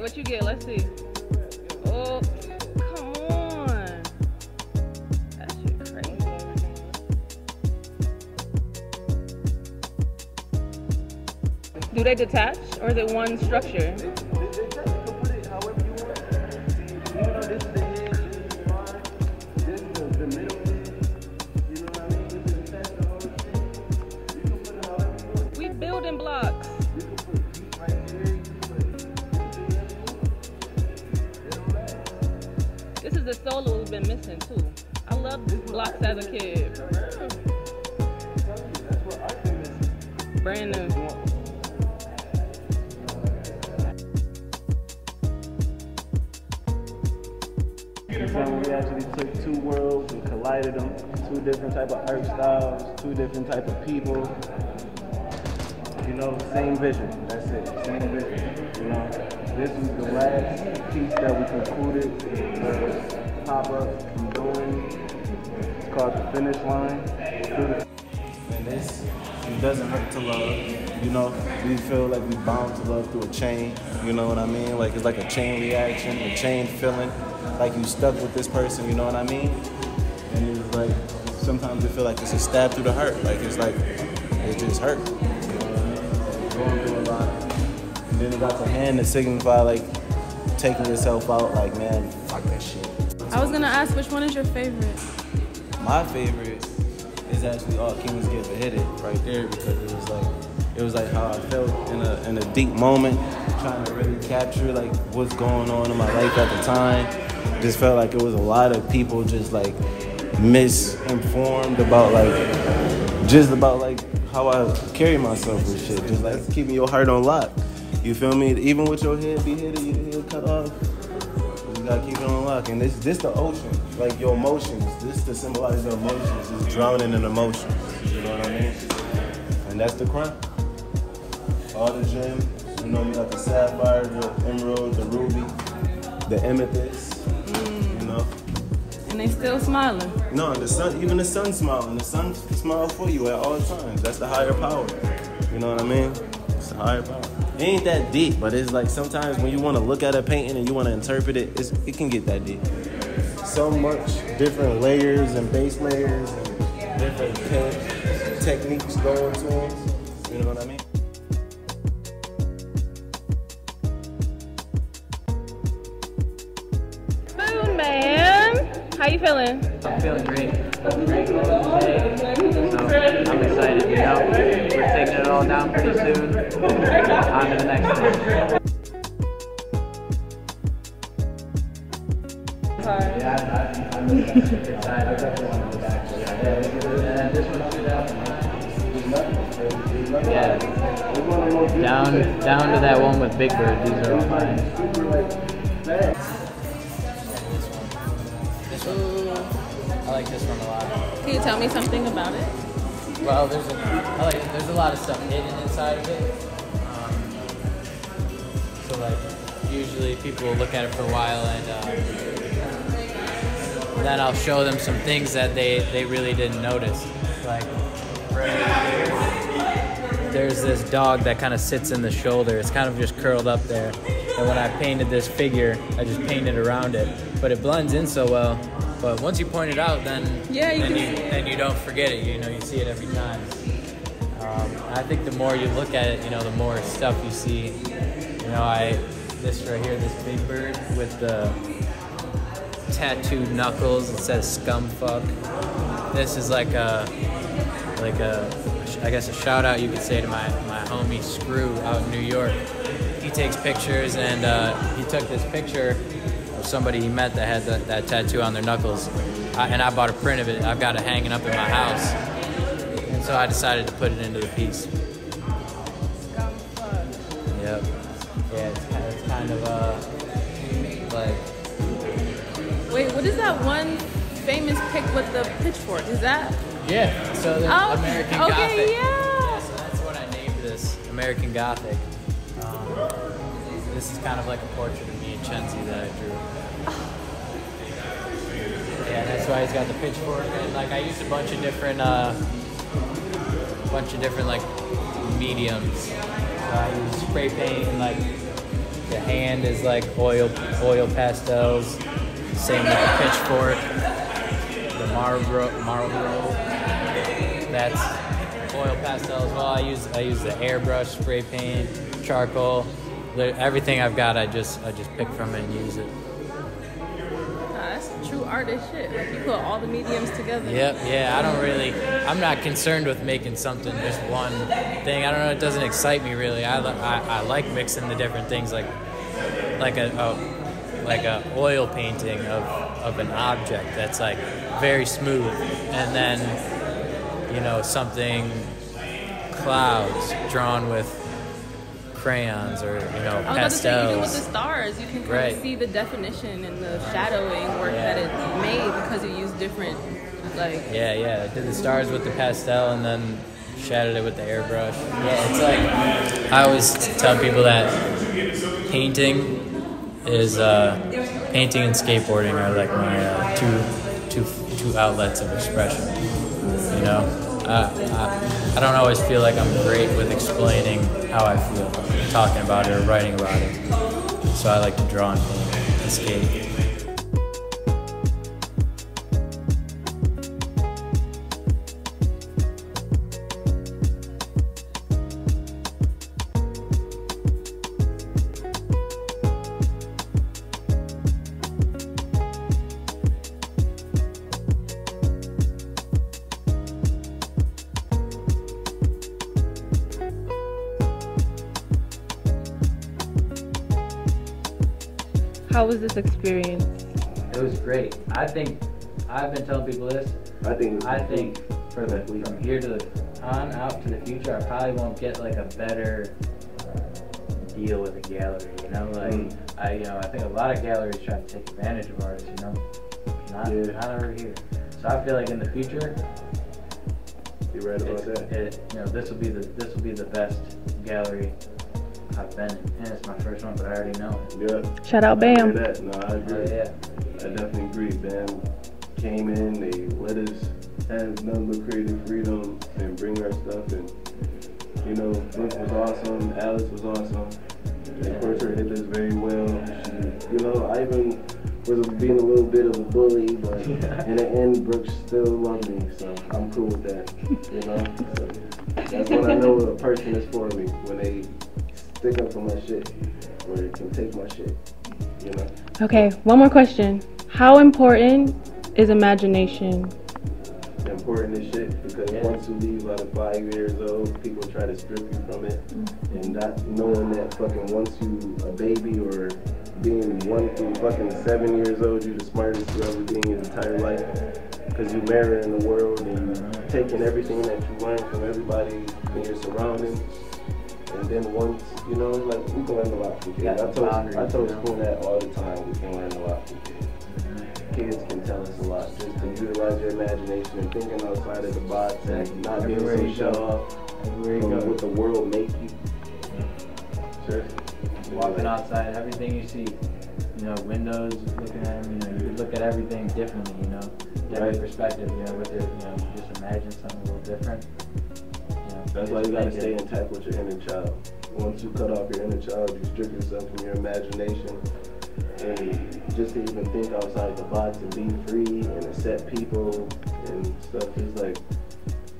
What you get? Let's see. Oh, come on. That shit crazy. Do they detach or is it one structure? We building blocks. Is the solo we've been missing too. I these blocks as a kid. Brand new. We actually took two worlds and collided them. Two different type of art styles, two different type of people. You know, same vision. That's it. Same vision. You know, this was the last piece that we concluded. The pop up from doing. It's called the finish line. And this, it doesn't hurt to love. You know, we feel like we bound to love through a chain. You know what I mean? Like it's like a chain reaction, a chain feeling. Like you stuck with this person. You know what I mean? And it's like sometimes it feel like it's a stab through the heart. Like it's like it just hurt. You know then it got the hand to signify like taking yourself out. Like man, fuck that shit. I was gonna ask which one is your favorite? My favorite is actually oh, All Kings Get Beheaded right there because it was like it was like how I felt in a in a deep moment, trying to really capture like what's going on in my life at the time. Just felt like it was a lot of people just like misinformed about like just about like how I carry myself with shit. Just like keeping your heart on lock. You feel me? Even with your head be beheaded, your head cut off. You gotta keep it on lock. And this this the ocean. Like your emotions. This to symbolize your emotions. Is drowning in emotions. You know what I mean? And that's the crown. All the gems. You know, you got the sapphire, the emerald, the ruby, the amethyst. You know? And they still smiling. No, the sun, even the sun smiling. The sun smiles for you at all times. That's the higher power. You know what I mean? It's the higher power. It ain't that deep, but it's like sometimes when you want to look at a painting and you want to interpret it, it's, it can get that deep. So much different layers and base layers and different te- techniques going to them. You know what I mean? Moon man, how you feeling? I'm feeling great. I'm great. So I'm excited. You know, we're taking it all down pretty soon. On to the next thing. Yeah. Down, down to that one with Big Bird. These are all mine. One. I like this one a lot. Can you tell me something about it? Well, there's a, I like, there's a lot of stuff hidden inside of it. Like, usually people will look at it for a while and uh, then I'll show them some things that they, they really didn't notice. Like, there's this dog that kind of sits in the shoulder. It's kind of just curled up there. And when I painted this figure, I just painted around it. But it blends in so well. But once you point it out, then Yeah, you then, you, then you don't forget it. You know, you see it every time. Um, I think the more you look at it, you know, the more stuff you see. You know, I this right here, this big bird with the tattooed knuckles. It says "scum fuck." This is like a like a I guess a shout out you could say to my my homie Screw out in New York. He takes pictures and uh, he took this picture of somebody he met that had that, that tattoo on their knuckles. I, and I bought a print of it. I've got it hanging up in my house. And so I decided to put it into the piece. Kind of, it's kind of uh, like Wait, what is that one famous pick with the pitchfork? Is that? Yeah, so the Oh, American okay, Gothic. yeah. so that's what I named this, American Gothic. Um, this is kind of like a portrait of me and Chenzi that I drew. Yeah, that's why he's got the pitchfork and like I used a bunch of different, uh, bunch of different like mediums. So I used spray paint and like The hand is like oil oil pastels. Same with the pitchfork. The Marlboro Marlboro. That's oil pastel as well. I use I use the airbrush, spray paint, charcoal. Everything I've got, I just I just pick from it and use it. True artist shit. Like you put all the mediums together. Yep, yeah, I don't really, I'm not concerned with making something just one thing. I don't know, it doesn't excite me really. I, I, I like mixing the different things like like a, a like a oil painting of, of an object that's like very smooth and then you know something clouds drawn with crayons or you know about to say, even with the stars, you can kind Right. of see the definition and the shadowing work that it made because you use different, like, Yeah, yeah. I did the stars with the pastel and then shadowed it with the airbrush. Yeah, it's like I always tell people that painting is uh, painting and skateboarding are like my uh, two, two, two outlets of expression. You know, uh, I, don't always feel like I'm great with explaining how I feel, talking about it or writing about it. So I like to draw and paint and skate. How was this experience? It was great. I think I've been telling people this. I think. I think for the from here to the on out to the future, I probably won't get like a better deal with a gallery. You know, like Mm. I, you know, I think a lot of galleries try to take advantage of artists. You know, not Yeah. not over here. So I feel like in the future, You're right about that. it, you know, this will be the this will be the best gallery I've been in, and it's my first one, but I already know it. Yeah. Shout out I hear Bam. that. No, I Oh agree. yeah. I definitely agree. Bam came in, they let us have nothing but creative freedom and bring our stuff. And, you know, Brooke was awesome, Alice was awesome. And of course, her hit us very well. She, you know, I even was being a little bit of a bully, but in the end, Brooke still loved me. So I'm cool with that, you know? So that's when I know a person is for me, when they stick up for my shit, or they can take my shit, you know? Okay, one more question. How important is imagination? important as shit because Yeah. once you leave out of five years old, people try to strip you from it. Mm-hmm. And not knowing that fucking once you a baby or being one through fucking seven years old, you the smartest you ever been in your entire life. Because you marry in the world and you taking everything that you learn from everybody in your surroundings. And then once, you know, like we can learn a lot from kids. Got I told, I told you know? school that all the time. We can learn a lot from kids mm-hmm. kids can tell us a lot. Just to utilize your imagination and thinking outside of the box and not being so shut off from what the world make you. Sure. walking outside, everything you see, you know, windows, looking at them, you know, you could look at everything differently, you know, different Right. perspective, you know, with it, you know, just imagine something a little different. That's why you gotta stay intact with your inner child. Once you cut off your inner child, you strip yourself from your imagination. And just to even think outside the box and be free and accept people and stuff is like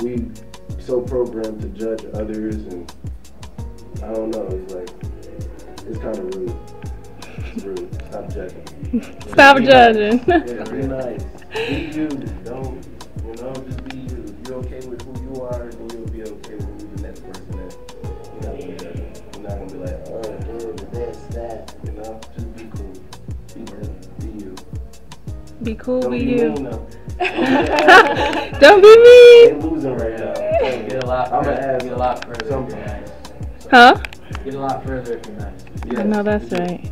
we so programmed to judge others and I don't know, it's like it's kinda rude. It's rude. Stop judging. Stop judging. Yeah, be nice. Be you. Don't, you know, just be you. You're okay with who you are, judge. you're gonna be like, oh, dude, this, that. You know, just be cool. Be you. Be you. Be cool, Don't be be you. mean though. Don't be mean. Ain't losing right now. Get a lot I'ma further, add get a lot further if something. you're. Huh? Get a lot further if you're nice. I know that's right.